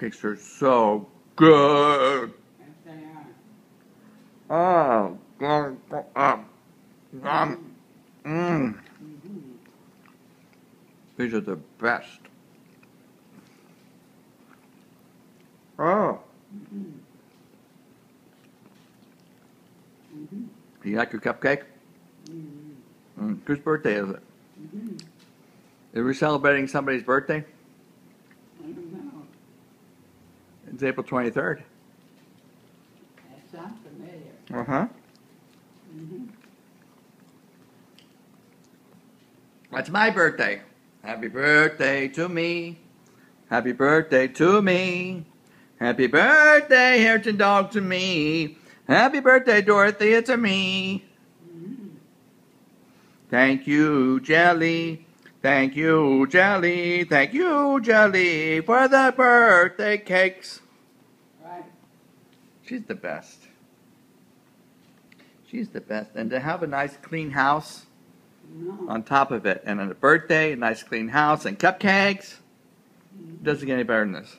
cupcakes are so good. Yes, they are. Oh, um, um, mm. These are the best. Oh, Mhm. Mhm. you like your cupcake? Mhm. Mm. Whose birthday is it? Mhm. Are we celebrating somebody's birthday? It's April 23rd. That sounds familiar. Uh huh. Mhm. That's my birthday. Happy birthday to me. Happy birthday to me. Happy birthday, Hairton Dog, to me. Happy birthday, Dorothy, it's a me. Mhm. Thank you, Jelly. Thank you, Jelly. Thank you, Jelly, for the birthday cakes. She's the best. She's the best. And to have a nice clean house No. on top of it, and on a birthday, a nice clean house, and cupcakes, doesn't get any better than this.